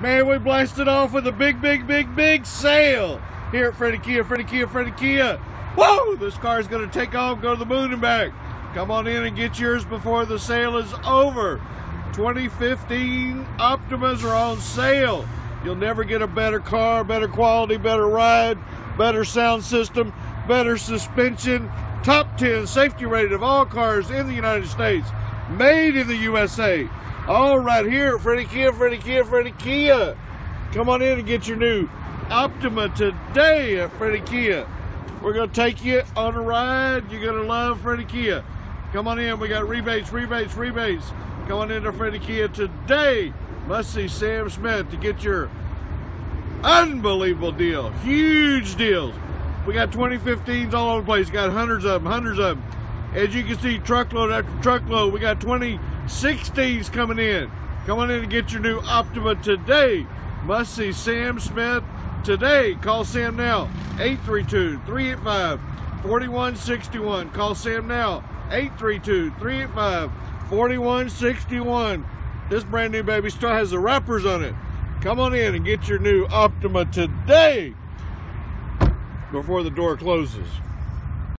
Man, we blasted off with a big, big, big, big sale here at Fredy Kia, Fredy Kia, Fredy Kia. Whoa! This car is going to take off, go to the moon and back. Come on in and get yours before the sale is over. 2015 Optimas are on sale. You'll never get a better car, better quality, better ride, better sound system, better suspension. Top 10 safety rated of all cars in the United States. Made in the USA. All right here Fredy Kia, Fredy Kia, Fredy Kia. Come on in and get your new Optima today at Fredy Kia. We're going to take you on a ride. You're going to love Fredy Kia. Come on in. We got rebates, rebates, rebates. Come on into Fredy Kia today. Must see Sam Smith to get your unbelievable deal. Huge deals. We got 2015s all over the place. Got hundreds of them, hundreds of them. As you can see, truckload after truckload. We got 2060s coming in. Come on in and get your new Optima today. Must see Sam Smith today. Call Sam now. 832-385-4161. Call Sam now. 832-385-4161. This brand new baby still has the wrappers on it. Come on in and get your new Optima today before the door closes.